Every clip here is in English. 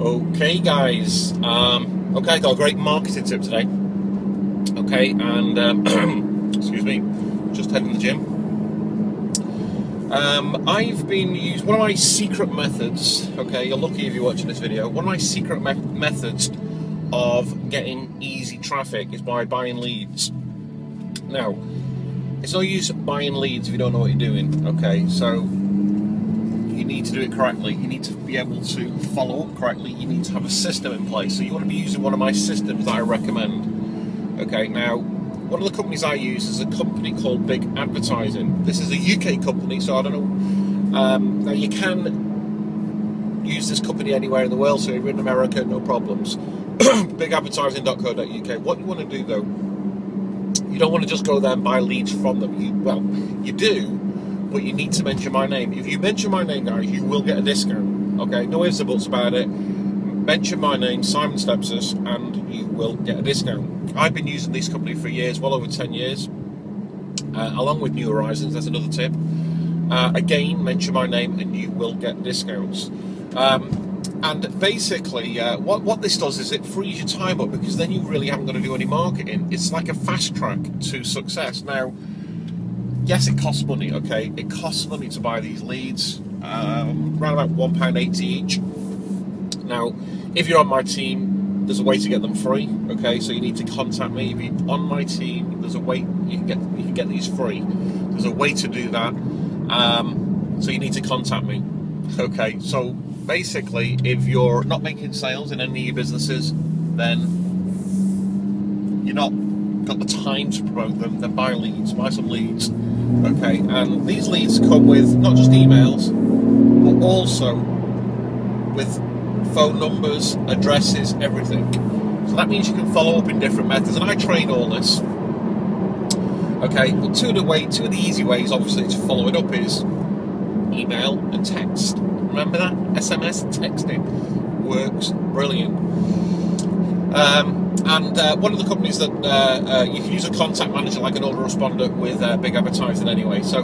Hey guys, um, okay, got a great marketing tip today. Okay, and um, excuse me, just heading to the gym. Um, I've been using one of my secret methods. Okay, you're lucky if you're watching this video. One of my secret me- methods of getting easy traffic is by buying leads. Now, it's no use buying leads if you don't know what you're doing. Okay, so need to do it correctly. You need to be able to follow up correctly. You need to have a system in place. So you want to be using one of my systems that I recommend. Okay, now one of the companies I use is a company called Big Advertising. This is a UK company, so I don't know. Um, now you can use this company anywhere in the world. So if you're in America, no problems. BigAdvertising.co.uk. What you want to do though, you don't want to just go there and buy leads from them. You, well, you do, but you need to mention my name. If you mention my name, guys, you will get a discount. Okay, no ifs or buts about it. Mention my name, Simon Stepsis, and you will get a discount. I've been using this company for years, well over 10 years, uh, along with New Horizons. That's another tip. Uh, again, mention my name, and you will get discounts. Um, and basically, uh, what, what this does is it frees your time up because then you really haven't got to do any marketing. It's like a fast track to success. Now, yes, it costs money. Okay, it costs money to buy these leads, um, around about one pound eighty each. Now, if you're on my team, there's a way to get them free. Okay, so you need to contact me. If you're on my team, there's a way you can get you can get these free. There's a way to do that. Um, so you need to contact me. Okay, so basically, if you're not making sales in any of your businesses, then you're not got the time to promote them, then buy leads, buy some leads. Okay, and these leads come with not just emails, but also with phone numbers, addresses, everything. So that means you can follow up in different methods, and I train all this. Okay, but two of the way, two of the easy ways, obviously, to follow it up is email and text. Remember that SMS texting works brilliant. Um, and uh, one of the companies that uh, uh, you can use a contact manager like an autoresponder with uh, big advertising anyway. So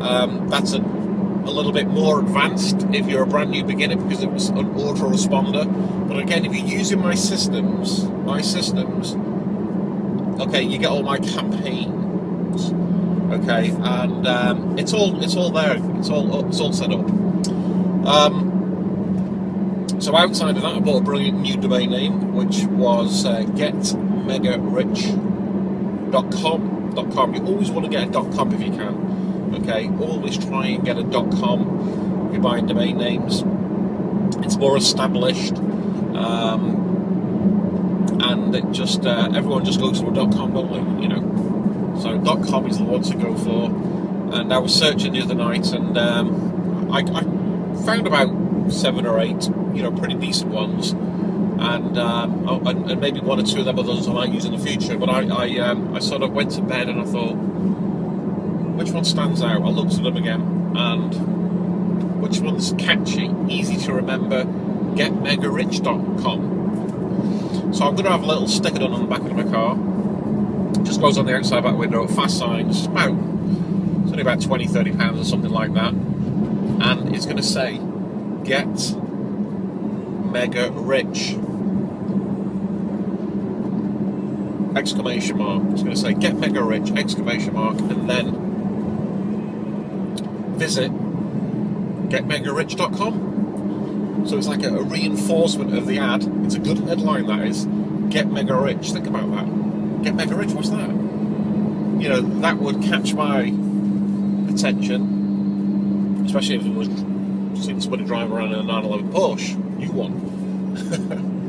um, that's a, a little bit more advanced if you're a brand new beginner because it was an autoresponder. But again, if you're using my systems, my systems, okay, you get all my campaigns, okay, and um, it's all it's all there. It's all it's all set up. Um, so outside of that, I bought a brilliant new domain name, which was uh, getmegarich.com. .com. You always want to get a .com if you can. Okay, always try and get a .com if you're buying domain names. It's more established, um, and it just uh, everyone just goes to a .com, don't they? You know, so .com is the one to go for. And I was searching the other night, and um, I, I found about seven or eight, you know, pretty decent ones, and, um, oh, and, maybe one or two of them others I might use in the future. But I, I, um, I sort of went to bed and I thought, which one stands out? I looked at them again, and which one's catchy, easy to remember? GetMegaRich.com. So I'm going to have a little sticker done on the back of my car. Just goes on the outside back window, fast signs, about it's only about 20, 30 pounds or something like that, and it's going to say get mega rich. Exclamation mark. It's going to say get mega rich exclamation mark and then visit getmegarich.com so it's like a, a reinforcement of the ad. It's a good headline that is. Get mega rich. Think about that. Get mega rich what's that? You know that would catch my attention especially if it was seen somebody driving around in a 911 Porsche, new one.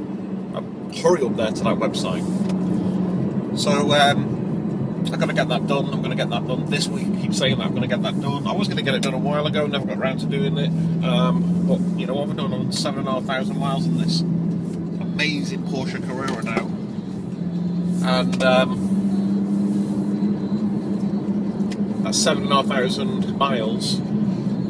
hurry up there to that website. So um, I'm going to get that done. I'm going to get that done this week. I keep saying that I'm going to get that done. I was going to get it done a while ago, never got around to doing it. Um, but you know what? I've done on seven and a half thousand miles in this amazing Porsche Carrera now, and um, that's seven and a half thousand miles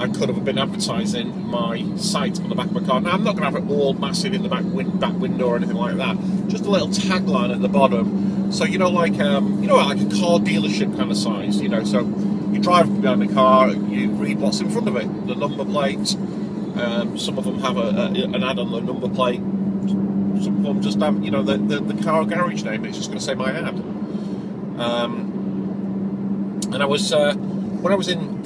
I could have been advertising my site on the back of my car. Now, I'm not going to have it all massive in the back, win- back window or anything like that. Just a little tagline at the bottom. So, you know, like, um, you know, like a car dealership kind of size, you know. So you drive behind the car, you read what's in front of it, the number plate. Um, some of them have a, a, an ad on the number plate. some of them just have, you know, the, the, the car garage name. It's just going to say my ad. Um, and I was uh, when I was in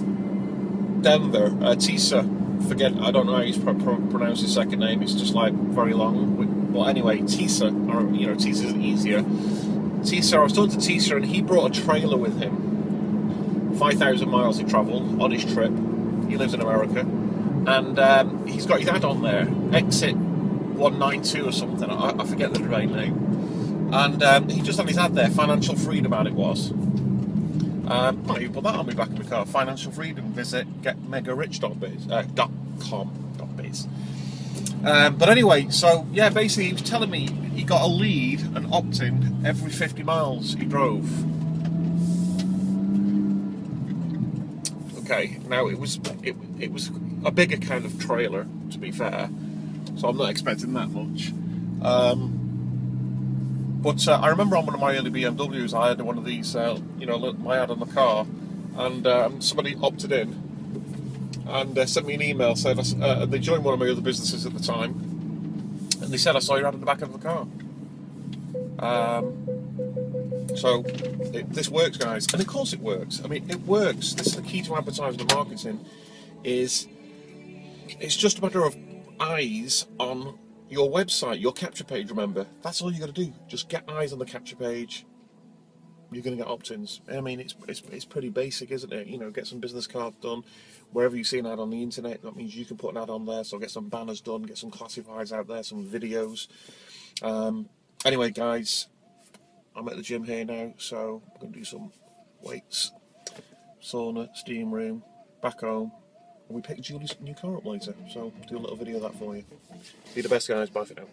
Denver, uh, Tisa. Forget, I don't know how you pronounce his second name. It's just like very long. Well, anyway, Tisa, or you know, Tisa is easier. Tisa, I was talking to Tisa, and he brought a trailer with him. Five thousand miles he travelled on his trip. He lives in America, and um, he's got his ad on there. Exit 192 or something. I, I forget the domain name. And um, he just had his ad there, financial freedom ad it was. Um, might even put that on my back of the car. Financial freedom. Visit getmegarich.biz. Uh, dot com. Dot biz. Um, but anyway, so yeah, basically he was telling me he got a lead and opt-in every 50 miles he drove. Okay, now it was it, it was a bigger kind of trailer, to be fair so I'm not expecting that much. Um, but uh, I remember on one of my early BMWs, I had one of these, uh, you know, my ad on the car, and um, somebody opted in and uh, sent me an email. Said uh, they joined one of my other businesses at the time, and they said I saw your ad in the back of the car. Um, so it, this works, guys, and of course it works. I mean, it works. This is the key to advertising and marketing. Is it's just a matter of eyes on your website, your capture page, remember. That's all you got to do. Just get eyes on the capture page. You're going to get opt-ins. I mean, it's, it's, it's pretty basic, isn't it? You know, get some business cards done. Wherever you see an ad on the internet, that means you can put an ad on there. So get some banners done, get some classifieds out there, some videos. Um, anyway, guys, I'm at the gym here now, so I'm going to do some weights, sauna, steam room, back home, we picked Julie's new car up later, so do a little video of that for you. Be the best guys, bye for now.